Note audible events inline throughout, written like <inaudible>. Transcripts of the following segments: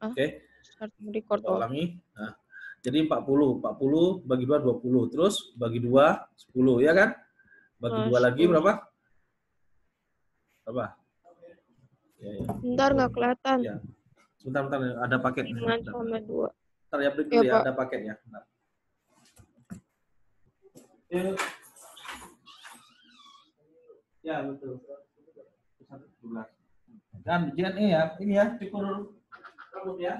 Oke, record. kita Oh. ulangi. Nah, jadi 40, 40 bagi 2 20. Terus bagi 2 10, ya kan? Bagi Ah, 2 lagi 10. berapa? Berapa? Ya, ya. Bentar nggak kelihatan. Ya. Sebentar, bentar, ada paket. 5 sama 2. Bentar ya, break Iya, ya, Pak. ada paketnya. Bentar. Ya. Ya, betul. Dan JNE ya, ini ya, cukur rambut ya.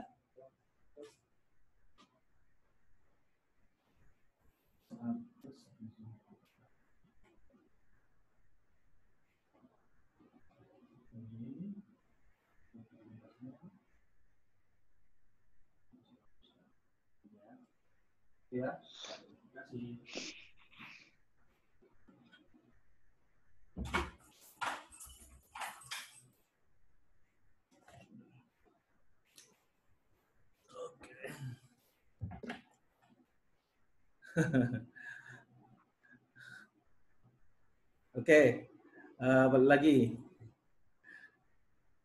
Ya, kasih. <laughs> Oke, eh, balik lagi.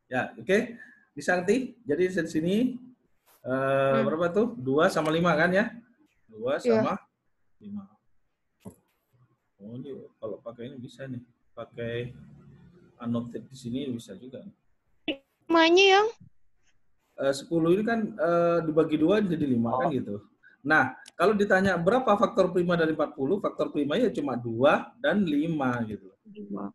Ya, oke. Bisa ngerti? Jadi di sini eh, Hmm. berapa tuh? 2 sama 5 kan ya? 2 Iya. sama 5. Oh, ini kalau pakai ini bisa nih. Pakai annotate di sini bisa juga. Namanya yang Eh, 10 ini kan eh, dibagi 2 jadi 5 kan gitu. Nah, kalau ditanya berapa faktor prima dari 40, faktor primanya cuma 2 dan 5 gitu. 5.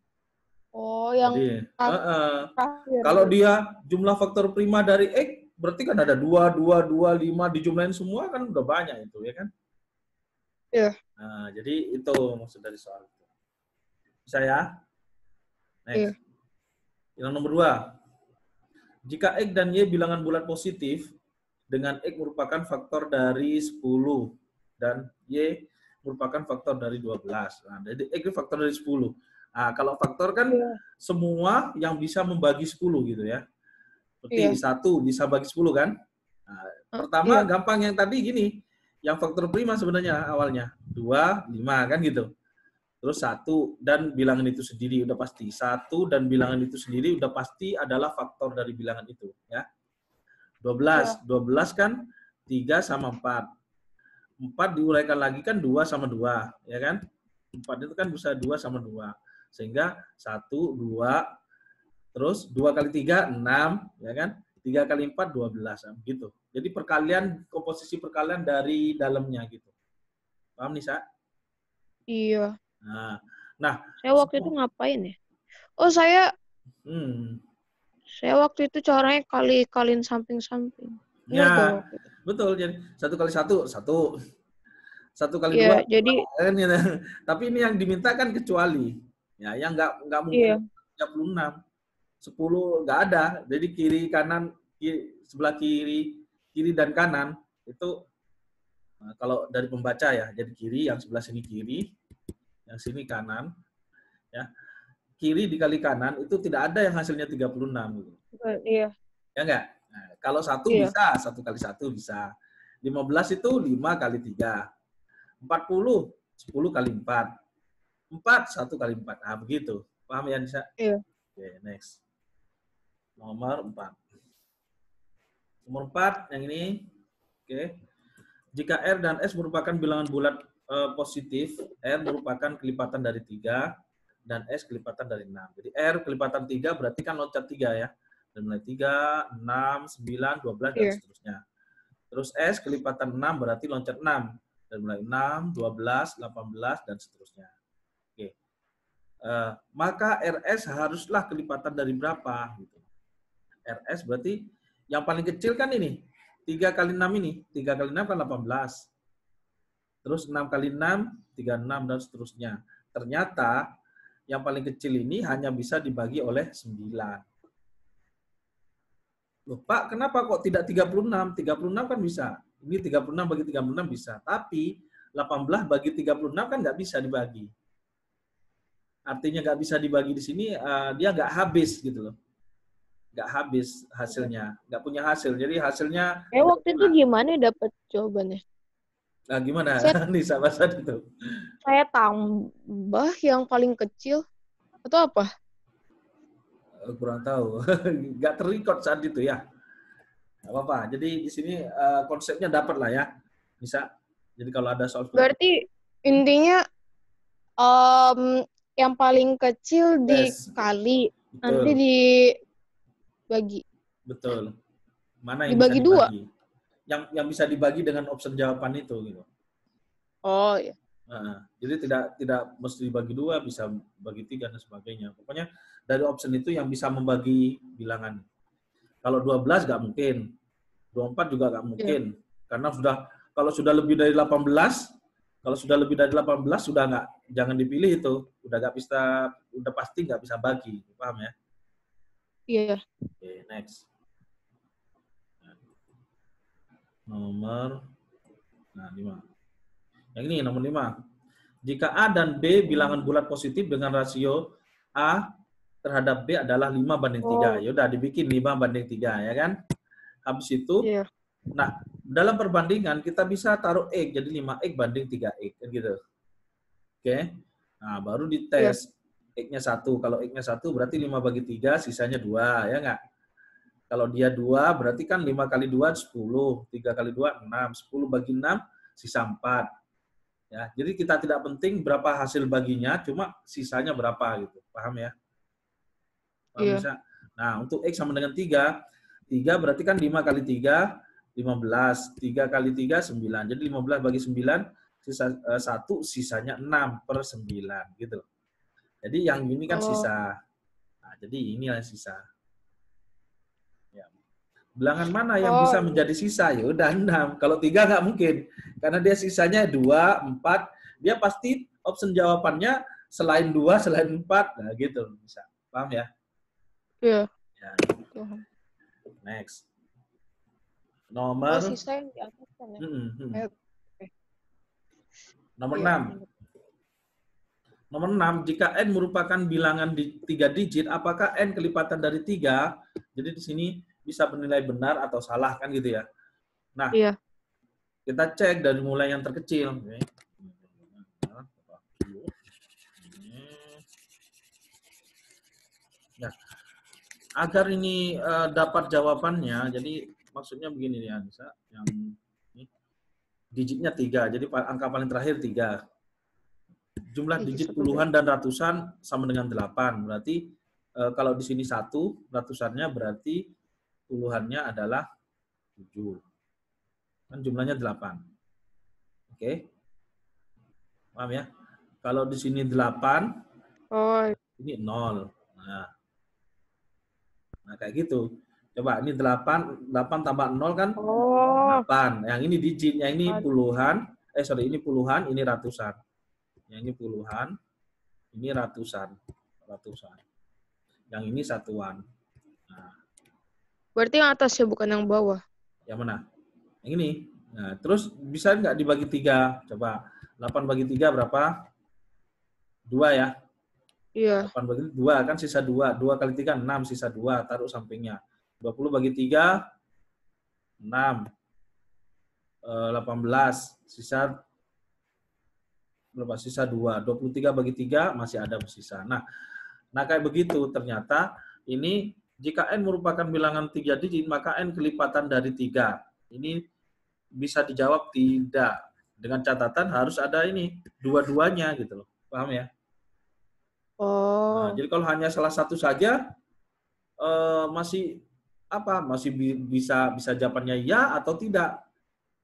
Oh, yang Jadi, eh, terakhir. Kalau dia jumlah faktor prima dari X, berarti kan ada 2, 2, 2, 5, dijumlahin semua kan udah banyak itu, ya kan? Iya. Nah, jadi itu maksud dari soal itu. Bisa ya? Next. Iya. Yang nomor dua. Jika X dan Y bilangan bulat positif, dengan X merupakan faktor dari 10 dan Y merupakan faktor dari 12. Nah, jadi X itu faktor dari 10. Nah, kalau faktor kan Iya. semua yang bisa membagi 10 gitu ya. Seperti Iya. satu bisa bagi 10 kan? Nah, Ah, pertama iya. gampang yang tadi gini, yang faktor prima sebenarnya awalnya 2, 5 kan gitu. Terus satu dan bilangan itu sendiri udah pasti. Satu dan bilangan itu sendiri udah pasti adalah faktor dari bilangan itu ya. 12, 12 kan 3 sama 4. 4 diuraikan lagi kan 2 sama 2, ya kan? 4 itu kan bisa 2 sama 2. Sehingga 1, 2, terus 2 kali 3, 6, ya kan? 3 kali 4, 12, nah, gitu. Jadi perkalian, komposisi perkalian dari dalamnya gitu. Paham nih, Sa? Iya. Nah, Saya waktu itu ngapain ya? Oh, saya hmm, saya waktu itu caranya kali kalin samping-samping. Ya, betul. Jadi satu kali satu, satu. Satu kali Iya, dua, jadi <laughs> kan gitu. Tapi ini yang diminta kan kecuali. Ya, yang nggak nggak iya. mungkin 36. 10 nggak ada. Jadi kiri kanan kiri, sebelah kiri kiri dan kanan itu nah, kalau dari pembaca ya, jadi kiri yang sebelah sini kiri, yang sini kanan. Ya. Kiri dikali kanan itu tidak ada yang hasilnya 36 gitu. Iya. Ya enggak? Nah, kalau satu Iya. bisa, satu kali satu bisa. 15 itu 5 kali 3. 40, 10 kali 4. 4, 1 kali 4. Nah, begitu. Paham ya, Nisa? Iya. Oke, next. Nomor 4. Nomor 4, yang ini. Oke. Jika R dan S merupakan bilangan bulat eh, positif, R merupakan kelipatan dari 3, dan S kelipatan dari 6. Jadi R kelipatan 3 berarti kan loncat 3 ya. Dan mulai 3, 6, 9, 12, dan Iya. seterusnya. Terus S kelipatan 6 berarti loncat 6. Dan mulai 6, 12, 18, dan seterusnya. Oke. Eh, maka RS haruslah kelipatan dari berapa? Gitu. RS berarti yang paling kecil kan ini. 3 kali 6 ini. 3 kali 6 kan 18. Terus 6 kali 6, 36, dan seterusnya. Ternyata yang paling kecil ini hanya bisa dibagi oleh 9. Loh, Pak, kenapa kok tidak 36? 36 kan bisa. Ini 36 bagi 36 bisa. Tapi 18 bagi 36 kan nggak bisa dibagi. Artinya nggak bisa dibagi di sini, eh, dia nggak habis gitu loh. Nggak habis hasilnya. Nggak punya hasil. Jadi hasilnya, Eh waktu itu gimana dapat jawabannya? Nah gimana? Saya- <laughs> sahabat itu. Saya tambah yang paling kecil atau apa? Eh, Kurang tahu. <laughs> Nggak terrecord saat itu ya. Nggak apa-apa. Jadi di sini eh, konsepnya dapat lah ya. Bisa. Jadi kalau ada soal Berarti intinya em, yang paling kecil Yes. dikali, betul, nanti dibagi. betul. Mana yang Dibagi dua? dibagi? Yang yang bisa dibagi dengan option jawaban itu gitu. Oh iya. Nah, jadi tidak tidak mesti dibagi dua, bisa bagi tiga dan sebagainya. Pokoknya dari option itu yang bisa membagi bilangan. Kalau 12 nggak mungkin, 24 juga nggak mungkin, karena sudah kalau sudah lebih dari 18, kalau sudah lebih dari 18 sudah nggak jangan dipilih itu, udah nggak bisa, udah pasti nggak bisa bagi, paham ya? Iya. Oke, next. Nomor nah 5. Yang ini nomor 5. Jika A dan B bilangan bulat positif dengan rasio A terhadap B adalah 5 banding 3. Oh. Ya udah dibikin 5 banding 3 ya kan? Habis itu Iya. nah dalam perbandingan kita bisa taruh X jadi 5X banding 3X kan gitu. Oke. Nah, baru dites X-nya 1. Kalau X-nya 1 berarti 5 bagi 3 sisanya 2 ya enggak? Kalau dia 2 berarti kan 5 kali 2 10, 3 kali 2 6, 10 bagi 6 sisa 4. Ya, jadi kita tidak penting berapa hasil baginya, cuma sisanya berapa gitu. Paham ya? Paham Iya. bisa? Nah, untuk X sama dengan 3, 3 berarti kan 5 kali 3 15, 3 kali 3 9. Jadi 15 bagi 9 sisa 1 sisanya 6 per 9 gitu. Jadi yang ini kan Oh. sisa. Nah, jadi inilah sisa. Ya. Bilangan mana yang Oh. bisa menjadi sisa? Ya udah 6. Kalau 3 nggak mungkin. Karena dia sisanya 2, 4. Dia pasti option jawabannya selain 2, selain 4. Nah, gitu bisa. Paham ya? Iya. Ya, Paham. next. Oh, Nomor sisa yang di atas kan ya? Hmm, hmm. Eh, oke. Nomor 6. bener. Nomor 6, jika N merupakan bilangan di tiga digit, apakah N kelipatan dari 3? Jadi di sini bisa bernilai benar atau salah kan gitu ya. Nah, Iya. kita cek dari mulai yang terkecil. Ya. Agar ini eh, dapat jawabannya, jadi maksudnya begini nih Anissa, yang ini digitnya tiga, jadi angka paling terakhir tiga. Jumlah Digit puluhan dan ratusan sama dengan delapan. Berarti eh, kalau di sini satu, ratusannya berarti puluhannya adalah tujuh. Kan jumlahnya delapan. Oke. Paham ya? Kalau di sini delapan, Oh, ini nol. Nah, nah kayak gitu. Coba ini 8, 8 tambah 0 kan oh, 8. Yang ini digit, yang ini puluhan. Eh sorry, ini puluhan, ini ratusan. Yang ini puluhan, ini ratusan. Ratusan. Yang ini satuan. Berarti yang atas ya bukan yang bawah. yang mana? Yang ini. Nah, terus bisa nggak dibagi tiga? Coba. 8 bagi 3 berapa? 2 ya. Iya. 8 bagi 2 kan sisa 2. 2 kali 3 6 sisa 2 taruh sampingnya. 20 bagi 3 6. Eh, 18 sisa berapa? Sisa 2. 23 bagi 3 masih ada bersisa. Nah, nah kayak begitu ternyata ini jika n merupakan bilangan 3 digit maka n kelipatan dari 3. Ini bisa dijawab tidak. Dengan catatan harus ada ini dua-duanya gitu loh. Paham ya? Oh, Nah, jadi kalau hanya salah satu saja eh, masih apa? Masih bi- bisa bisa jawabannya ya atau tidak.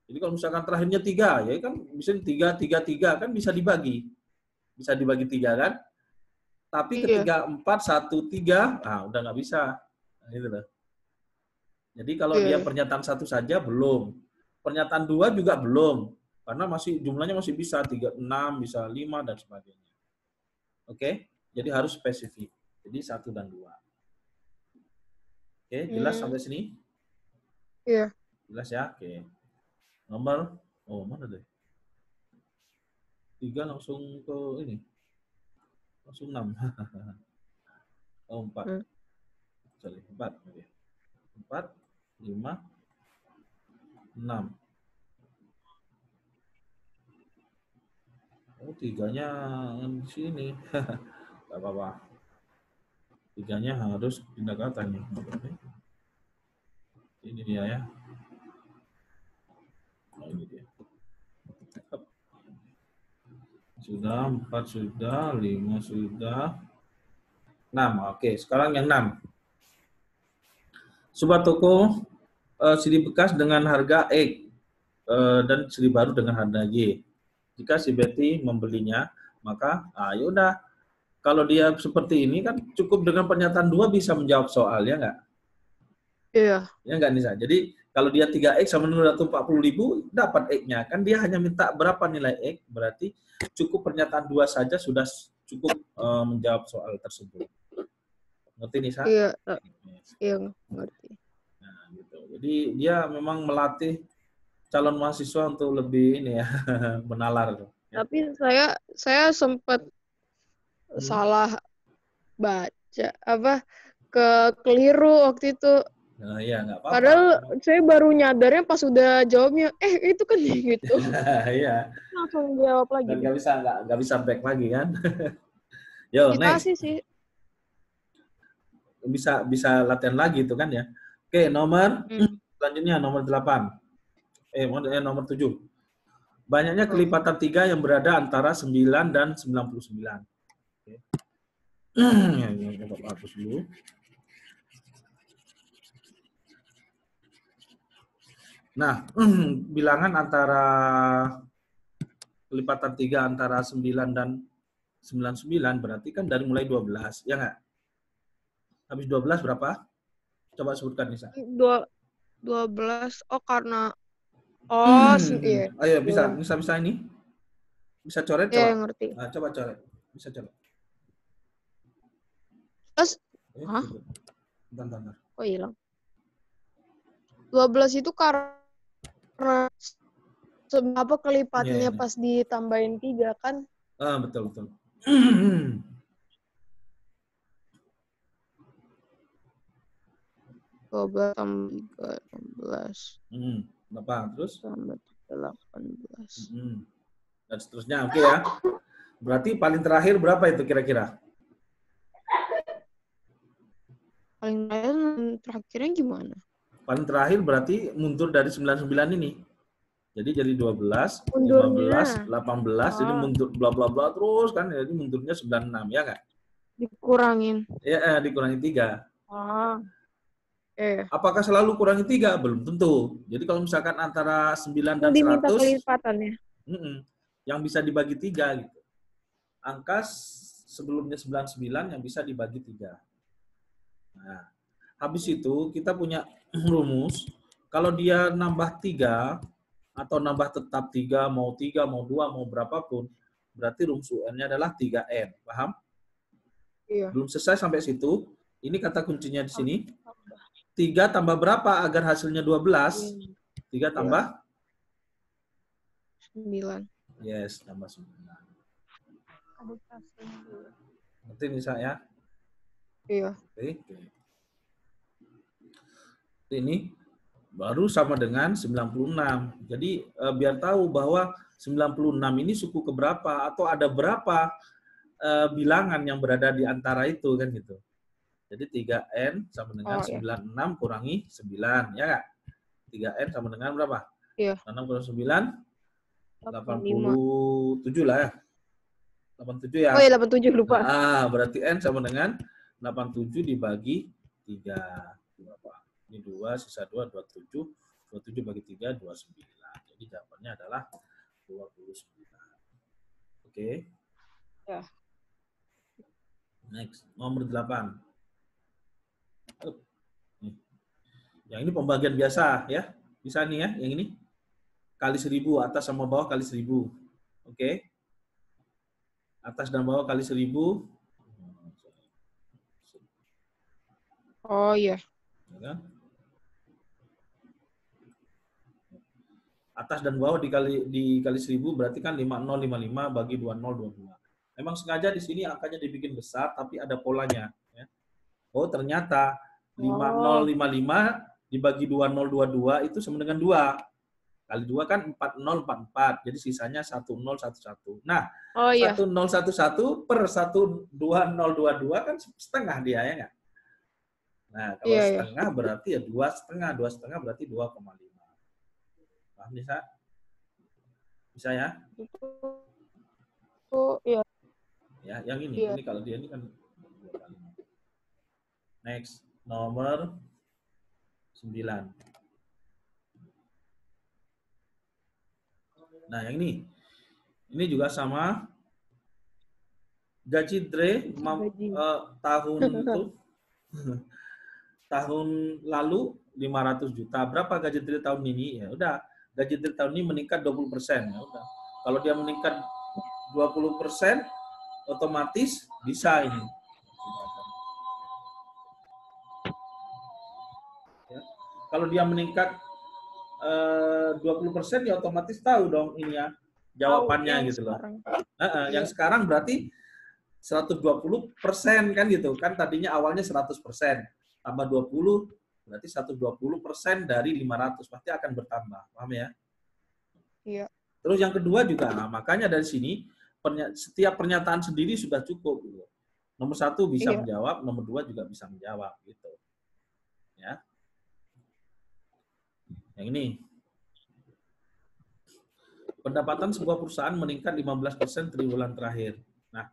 Jadi kalau misalkan terakhirnya tiga, ya kan bisa tiga tiga tiga kan bisa dibagi, bisa dibagi tiga kan. Tapi Iya. ketika empat satu tiga, ah udah nggak bisa. Nah, gitu loh. Jadi kalau dia pernyataan satu saja belum, pernyataan dua juga belum, karena masih jumlahnya masih bisa tiga enam, bisa lima dan sebagainya. Oke? Jadi harus spesifik. Jadi satu dan dua. Oke, jelas Hmm. sampai sini? Iya. Jelas ya? Oke. Nomor, oh mana deh? Tiga langsung ke ini. Langsung enam. <laughs> oh, empat. Hmm kali Empat. Empat, lima, enam. Oh, tiganya di sini. <laughs> tak apa-apa. Tiganya harus pindah ke atas nih. Ini dia ya. Nah, ini dia. Sudah, empat sudah, lima sudah, enam, Oke, sekarang yang enam. Sobat toko eh, uh, CD bekas dengan harga X uh, dan siri baru dengan harga Y. Jika si Betty membelinya, maka ah ya udah Kalau dia seperti ini kan cukup dengan pernyataan dua bisa menjawab soal, ya nggak? Iya. Ya enggak Nisa? Jadi kalau dia 3X sama dengan 140 ribu, dapat X-nya. Kan dia hanya minta berapa nilai X, berarti cukup pernyataan dua saja sudah cukup uh, menjawab soal tersebut. Ngerti Nisa? Iya, iya ngerti. Nah, gitu. Jadi dia memang melatih calon mahasiswa untuk lebih ini ya <laughs> menalar. Ya. Tapi saya saya sempat hmm. salah baca apa ke keliru waktu itu. Nah, iya nggak apa-apa. Padahal saya baru nyadarnya pas udah jawabnya, eh itu kan <laughs> gitu. <laughs> Iya. Langsung jawab lagi. Dan nggak bisa nggak nggak bisa back lagi kan? Yo, Kita next. sih sih. Bisa bisa latihan lagi itu kan ya. Oke, nomor hmm. selanjutnya nomor 8 eh, eh nomor 7. Banyaknya kelipatan tiga yang berada antara 9 dan 99. Oke. <clears throat> Ini hapus dulu. Nah, <clears throat> bilangan antara kelipatan tiga antara 9 dan 99 berarti kan dari mulai 12, ya nggak? Habis 12 berapa? Coba sebutkan Nisa. 2 12 oh karena Oh, hmm. iya. Ayo bisa, bisa bisa ini. Bisa coret iya, coba. Iya, ngerti. Nah, coba coret. Bisa coret. Terus eh, Hah? Bentar, bentar. Oh, hilang. 12 itu karena apa kelipatnya yeah, pas ditambahin tiga kan? Ah, betul betul. <clears throat> <clears throat> Dua belas tambah tiga, enam belas. Hmm. Berapa? Terus? Sampai 18. Hmm. Dan seterusnya. Oke okay, ya. Berarti paling terakhir berapa itu kira-kira? Paling terakhir terakhirnya gimana? Paling terakhir berarti mundur dari 99 ini. Jadi jadi 12, Mundurnya. 15, 18, oh. jadi mundur bla bla bla terus kan. Jadi mundurnya 96 ya kan? Dikurangin. Ya, eh, dikurangi 3. Ah. Eh. Apakah selalu kurangi tiga? Belum tentu. Jadi kalau misalkan antara 9 dan Diminta 100, kelipatannya. Mm -mm, yang bisa dibagi tiga gitu. Angka sebelumnya 99 yang bisa dibagi tiga. Nah, habis itu kita punya <clears throat> rumus. Kalau dia nambah tiga atau nambah tetap tiga, mau tiga, mau dua, mau berapapun, berarti rumus UN-nya adalah 3N. Paham? Iya. Belum selesai sampai situ. Ini kata kuncinya di sini. 3 tambah berapa agar hasilnya 12? 3 tambah? 9. Yes, tambah 9. Ngerti nih saya? Iya. Oke. Ini baru sama dengan 96. Jadi eh, biar tahu bahwa 96 ini suku keberapa atau ada berapa eh, bilangan yang berada di antara itu kan gitu. Jadi 3N sama dengan oh, 96 iya. kurangi 9, ya nggak? 3N sama dengan berapa? Iya. 6 kurang 9? 87 lah ya. 87 ya. Oh iya 87 lupa. Ah, berarti N sama dengan 87 dibagi 3. Berapa? Ini 2, sisa 2, 27. 27 bagi 3, 29. Jadi jawabannya adalah 29. Oke. Okay. Ya. Next, nomor 8. Yang ini pembagian biasa ya. Bisa nih ya, yang ini. Kali seribu, atas sama bawah kali seribu. Oke. Okay. Atas dan bawah kali seribu. Oh iya. Ya kan? Atas dan bawah dikali dikali seribu berarti kan 5055 bagi 2022. Memang sengaja di sini angkanya dibikin besar tapi ada polanya. Ya. Oh ternyata 5055 dibagi 2022 itu sama dengan 2. Kali 2 kan 4044. Jadi sisanya 1011. Nah, oh, iya. 1011 per 12022 kan setengah dia ya enggak? Nah, kalau Iya, iya. setengah berarti ya dua setengah, dua setengah berarti 2,5. Paham bisa? Bisa ya? Itu, itu ya. Ya, yang ini, Iya. ini kalau dia ini kan 2,5. Next, nomor 9. Nah, yang ini. Ini juga sama. Gaji Dre Gaji. eh, tahun itu <laughs> tahun lalu 500 juta. Berapa gaji Dre tahun ini? Ya udah, gaji Dre tahun ini meningkat 20 persen. Ya udah. Kalau dia meningkat 20 persen, otomatis bisa ini. Kalau dia meningkat eh, 20 persen, ya otomatis tahu dong ini ya jawabannya yang gitu loh. sekarang. Heeh, yang Iya. sekarang berarti 120 persen kan gitu kan tadinya awalnya 100 persen tambah 20 berarti 120 persen dari 500 pasti akan bertambah paham ya? Iya. Terus yang kedua juga nah, makanya dari sini pernya- setiap pernyataan sendiri sudah cukup gitu. Nomor satu bisa Iya. menjawab, nomor dua juga bisa menjawab gitu. Ya. Yang ini pendapatan sebuah perusahaan meningkat 15% triwulan terakhir. Nah,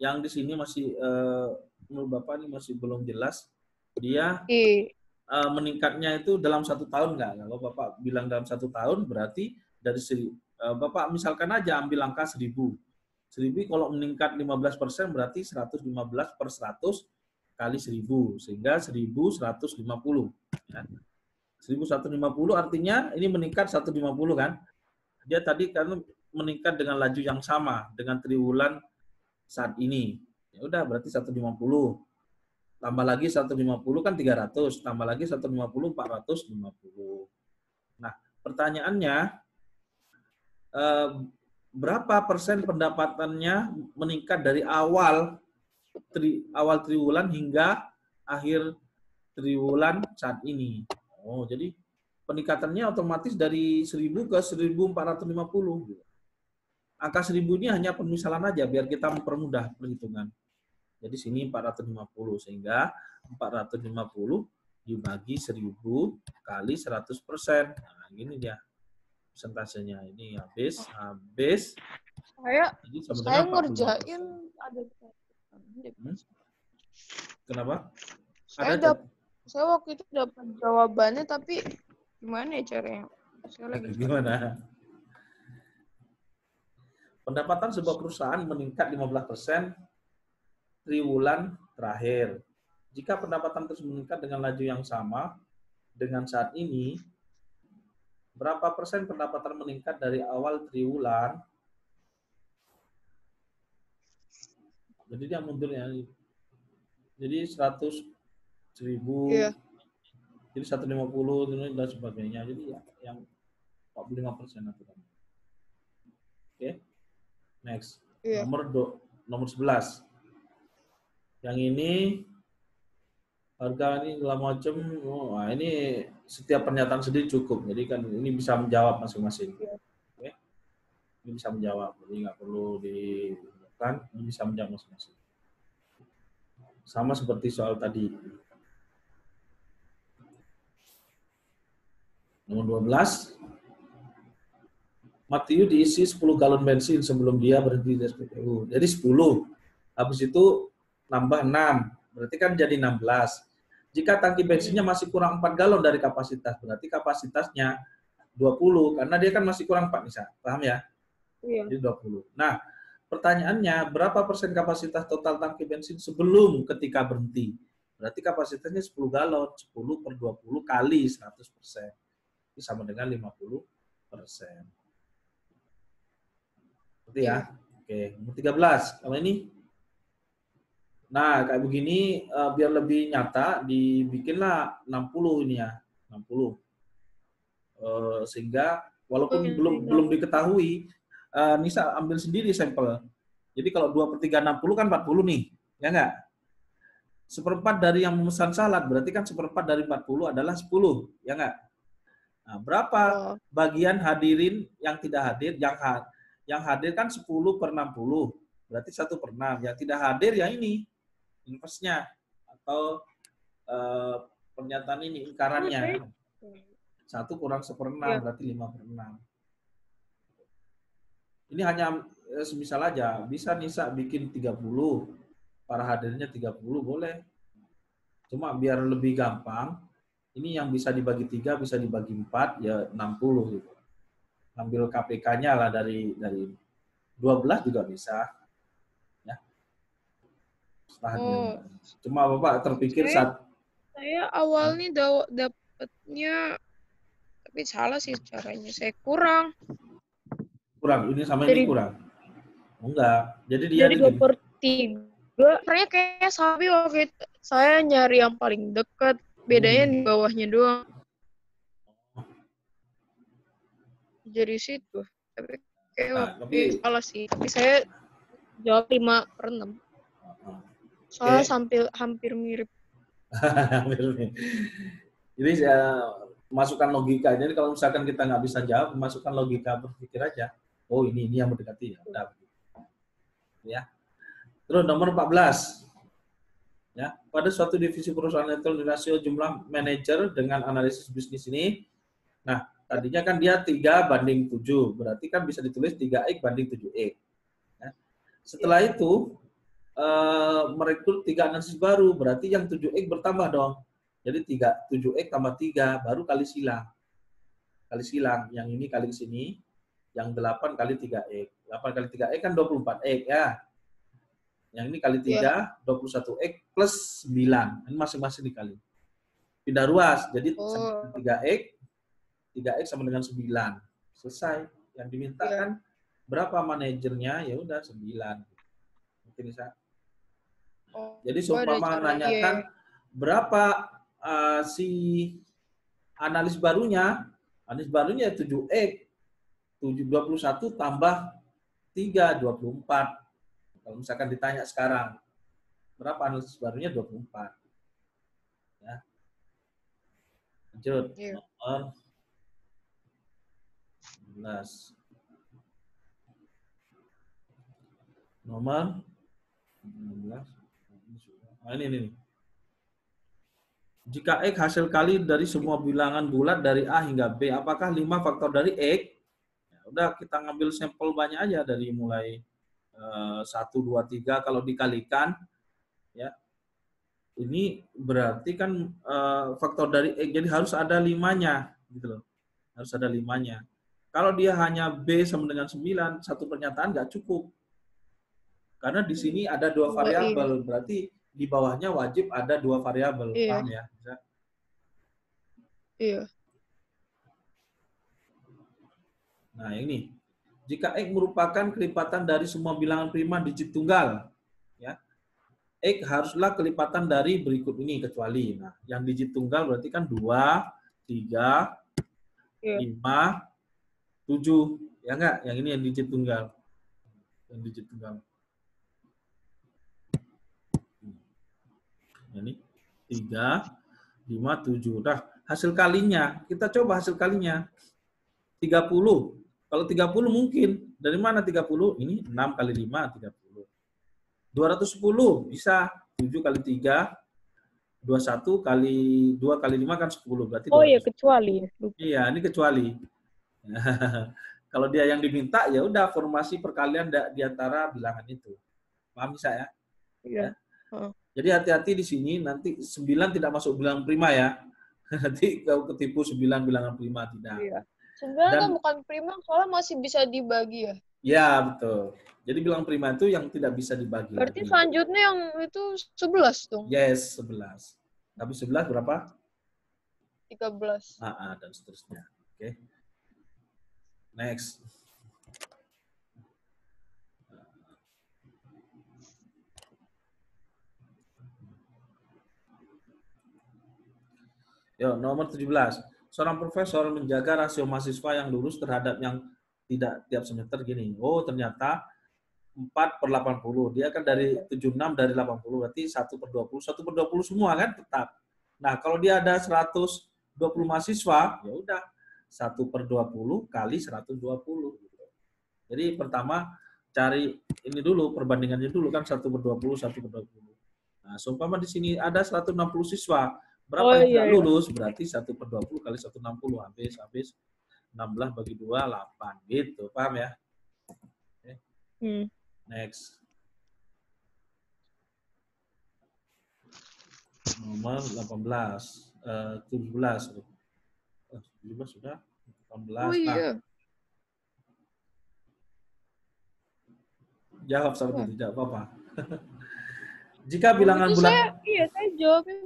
yang di sini masih eh, menurut Bapak ini masih belum jelas. Dia eh, meningkatnya itu dalam satu tahun nggak? Kalau Bapak bilang dalam satu tahun berarti dari seri, eh, Bapak misalkan aja ambil angka 1000. 1000 kalau meningkat 15% berarti 115 per 100 kali 1000 sehingga 1150 ya. 1150 artinya ini meningkat 150 kan? Dia tadi kan meningkat dengan laju yang sama dengan triwulan saat ini. Ya udah berarti 150 tambah lagi 150 kan 300, tambah lagi 150 450. Nah, pertanyaannya eh, berapa persen pendapatannya meningkat dari awal tri, awal triwulan hingga akhir triwulan saat ini? Oh, jadi peningkatannya otomatis dari 1000 ke 1450. Angka 1000 ini hanya permisalan aja biar kita mempermudah perhitungan. Jadi sini 450 sehingga 450 dibagi 1000 kali 100 persen. Nah, gini dia persentasenya. Ini habis, habis. saya Jadi saya sebenarnya 45%. ngerjain ada Hmm? Kenapa? saya Ada dap, saya waktu itu dapat jawabannya tapi gimana ya caranya saya lagi <laughs> Gimana? Pendapatan sebuah perusahaan meningkat 15% triwulan terakhir. Jika pendapatan terus meningkat dengan laju yang sama dengan saat ini, berapa persen pendapatan meningkat dari awal triwulan? Jadi dia mundurnya. Jadi 100 1000 Iya. jadi 150 ini dan sebagainya. Jadi ya, yang 45 persen itu kan. Oke. Next. Iya. Nomor do, nomor 11. Yang ini harga ini segala macam. Oh, nah ini setiap pernyataan sendiri cukup. Jadi kan ini bisa menjawab masing-masing. Iya. Oke. Ini bisa menjawab. Jadi nggak perlu dilakukan. Ini bisa menjawab masing-masing. Sama seperti soal tadi. Nomor 12. Matiu diisi 10 galon bensin sebelum dia berhenti di SPBU. Jadi 10. Habis itu nambah 6. Berarti kan jadi 16. Jika tangki bensinnya masih kurang 4 galon dari kapasitas, berarti kapasitasnya 20. Karena dia kan masih kurang 4 Nisa. Paham ya? iya Jadi 20. Nah, pertanyaannya berapa persen kapasitas total tangki bensin sebelum ketika berhenti? Berarti kapasitasnya 10 galon. 10 per 20 kali 100 persen. Itu sama dengan 50 persen. Seperti ya? Oke, nomor 13. Kalau ini Nah, kayak begini eh, biar lebih nyata dibikinlah 60 ini ya, 60. Eh, sehingga walaupun Oke, belum belum diketahui eh, Nisa ambil sendiri sampel. Jadi kalau 2 per 3 60 kan 40 nih, ya enggak? Seperempat dari yang memesan salad, berarti kan seperempat dari 40 adalah 10, ya enggak? Nah, berapa Oh, bagian hadirin yang tidak hadir, yang had, yang hadir kan 10 per 60, berarti 1 per 6. Yang tidak hadir ya ini, inverse-nya. Atau eh, pernyataan ini, ingkarannya. Satu kurang seperenam, Ya. berarti lima per enam. Ini hanya eh, semisal aja, bisa Nisa bikin 30, para hadirnya 30, boleh. Cuma biar lebih gampang, ini yang bisa dibagi tiga, bisa dibagi empat, ya 60 gitu. Ambil KPK-nya lah dari dari 12 juga bisa. Ya. Oh. Cuma Bapak terpikir Oke. saat Saya awalnya daw- dapetnya tapi salah sih caranya. Saya kurang. kurang, ini sama ini Jadi- kurang. Enggak. Jadi dia nih dua per tiga. Sebenarnya kayak sapi waktu itu. Saya nyari yang paling dekat. Bedanya Hmm. di bawahnya doang. Jadi situ. Tapi kayak Nah, waktu tapi- salah sih. Tapi saya jawab 5 per 6. Heeh. Soalnya Oke. sampil hampir mirip. Jadi saya masukkan logika. Jadi kalau misalkan kita nggak bisa jawab, masukkan logika berpikir aja. Oh ini ini yang mendekati ya. Udah. Ya. Terus nomor 14. Ya, pada suatu divisi perusahaan itu rasio jumlah manajer dengan analisis bisnis ini. Nah, tadinya kan dia 3 banding 7. Berarti kan bisa ditulis 3X banding 7X. Ya. Setelah itu eh, merekrut tiga analisis baru, berarti yang 7X bertambah dong. Jadi 3, 7X tambah 3, baru kali silang. Kali silang, yang ini kali sini, yang 8 kali 3X. 8 kali 3X kan 24X ya. Yang ini kali 3, 21X plus 9. Ini masing-masing dikali. Pindah ruas, jadi Oh. 3X, 3X sama dengan 9. Selesai. Yang diminta Iya. kan berapa manajernya? Ya udah 9. Mungkin bisa. Oh, Jadi seumpama nanyakan iya. berapa uh, si analis barunya, analis barunya 7X, 721 tambah 3, 24. Kalau misalkan ditanya sekarang, berapa analis barunya 24. Ya. Lanjut. Iya. Nomor 11. Nomor 16. Nah, ini, ini. Jika X hasil kali dari semua bilangan bulat dari A hingga B, apakah 5 faktor dari X? Ya, udah kita ngambil sampel banyak aja dari mulai eh, 1, 2, 3. Kalau dikalikan, ya ini berarti kan eh, faktor dari X. Jadi harus ada limanya. gitu loh. Harus ada limanya. Kalau dia hanya B sama dengan 9, satu pernyataan nggak cukup. Karena di sini ada dua Oh, variabel, berarti di bawahnya wajib ada dua variabel, Iya. paham ya? Bisa? Iya. Nah ini, jika X merupakan kelipatan dari semua bilangan prima digit tunggal, ya X haruslah kelipatan dari berikut ini kecuali. Nah, yang digit tunggal berarti kan 2, 3, Iya. 5, 7. Ya enggak? Yang ini yang digit tunggal. Yang digit tunggal. Ini 3, 5, 7. Dah, hasil kalinya. Kita coba hasil kalinya. 30. Kalau 30 mungkin. Dari mana 30? Ini 6 kali 5, 30. 210 bisa. 7 kali 3, 21 kali 2 kali 5 kan 10. Berarti Oh iya 210. kecuali. Iya, ini kecuali. <laughs> Kalau dia yang diminta, ya udah formasi perkalian di antara bilangan itu. Paham bisa ya? Iya. Jadi hati-hati di sini, nanti 9 tidak masuk bilangan prima ya. <laughs> Nanti kau ketipu 9 bilangan prima, tidak. Iya. Sebenarnya Dan- kan bukan prima, soalnya masih bisa dibagi ya. Ya, betul. Jadi bilangan prima itu yang tidak bisa dibagi. Berarti lagi. selanjutnya yang itu 11 dong. Yes, 11. Tapi 11 berapa? 13. Ah, ah, dan seterusnya. Oke. Next. Yo, nomor 17. Seorang profesor menjaga rasio mahasiswa yang lulus terhadap yang tidak tiap semester gini. Oh, ternyata 4 per 80. Dia kan dari 76 dari 80. Berarti 1 per 20. 1 per 20 semua kan tetap. Nah, kalau dia ada 120 mahasiswa, ya udah 1 per 20 kali 120. gitu. Jadi pertama cari ini dulu, perbandingannya dulu kan 1 per 20, 1 per 20. Nah, seumpama di sini ada 160 siswa, berapa Oh, yang iya, tidak iya. lulus? Berarti 1 per 20 kali 160 habis habis 16 bagi 2 8 gitu. Paham ya? Hmm. Next. Nomor 18, eh 17. sorry. Eh, 17 sudah. 18. Oh Nah, iya. jawab sama tidak apa-apa. <laughs> Jika bilangan bulan saya, iya saya jawabnya.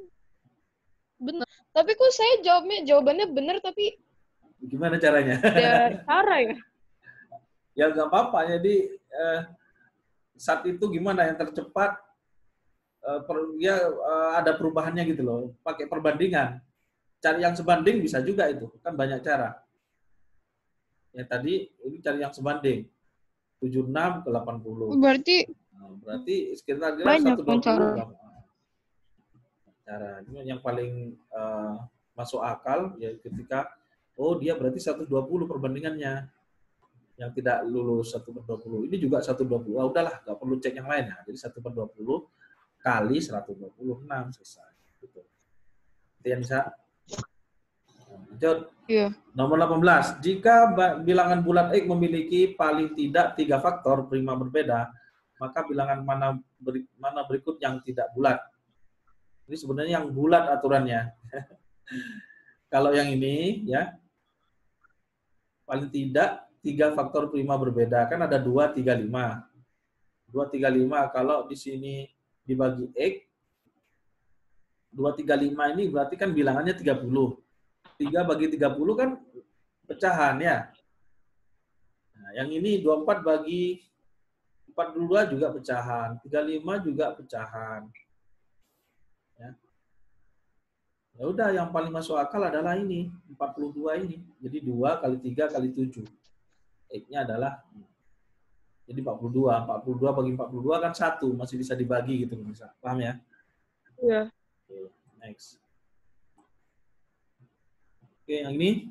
Tapi kok saya jawabnya jawabannya benar tapi gimana caranya? ada <laughs> cara ya. ya nggak apa-apa. Jadi eh, saat itu gimana yang tercepat eh, per- ya eh, ada perubahannya gitu loh. Pakai perbandingan. Cari yang sebanding bisa juga itu. Kan banyak cara. Ya tadi ini cari yang sebanding. 76 ke 80. Berarti Nah, berarti sekitar kira Banyak 120 kan cara. yang paling eh, masuk akal ya ketika oh dia berarti 120 perbandingannya. Yang tidak lulus 1 per 20. Ini juga 120. Ah, udahlah, nggak perlu cek yang lain ya. Jadi 1 per 20 kali 126 selesai. Gitu. Itu yang bisa. Nah, Lanjut. iya. Nomor 18. Jika bilangan bulat X memiliki paling tidak tiga faktor prima berbeda, maka bilangan mana beri- mana berikut yang tidak bulat. Ini sebenarnya yang bulat aturannya. <laughs> Kalau yang ini ya paling tidak tiga faktor prima berbeda kan ada dua tiga lima. Dua tiga lima kalau di sini dibagi X dua tiga lima ini berarti kan bilangannya 30. 3 bagi 30 kan pecahan ya. Nah, yang ini 24 bagi 42 juga pecahan, 35 juga pecahan. Ya. Ya udah yang paling masuk akal adalah ini, 42 ini. Jadi 2 kali 3 kali 7. X-nya adalah jadi 42. 42 bagi 42 kan 1, masih bisa dibagi gitu bisa. Paham ya? Iya. Oke, next. Oke, yang ini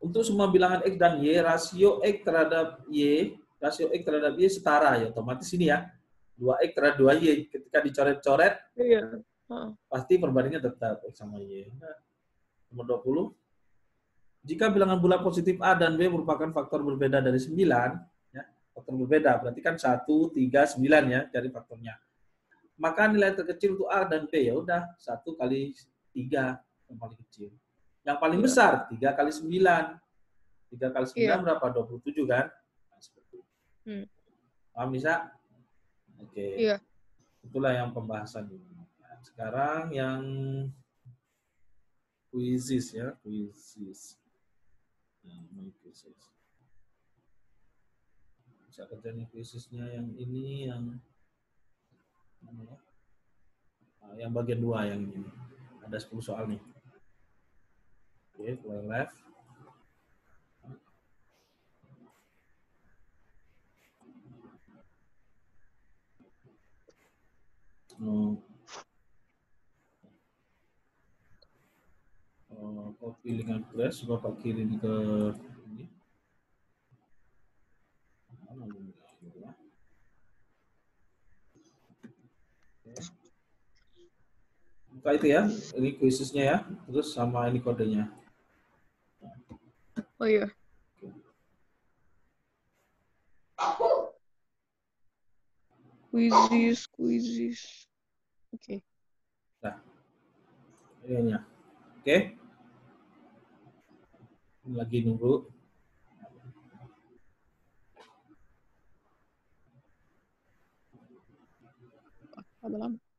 untuk semua bilangan x dan y, rasio x terhadap y, rasio x terhadap y setara ya, otomatis ini ya. 2x terhadap 2y ketika dicoret-coret Iya. Heeh. pasti perbandingannya tetap x sama y. Nah, nomor 20. Jika bilangan bulat positif A dan B merupakan faktor berbeda dari 9, ya, faktor berbeda, berarti kan 1, 3, 9 ya, cari faktornya. Maka nilai terkecil untuk A dan B ya udah 1 kali 3 yang paling kecil. Yang paling Iya. besar 3 kali 9. 3 kali 9 Iya. berapa? 27 kan? Nah, seperti itu. Hmm. Paham bisa? Oke. Iya. Itulah yang pembahasan ini. Nah, sekarang yang quizzes ya, quizzes. Nah, quizzes. Bisa kerjanya quizesnya yang ini yang mana ya? Nah, yang bagian dua yang ini. Ada 10 soal nih. Oke, okay, left. Oh. Oh, copy link address bapak kirim ke ini Mana. Oke. buka itu ya ini quizesnya ya terus sama ini kodenya Oh iya. Quizzes, quizzes. Oke. ininya oke Ini lagi nunggu Ada lama.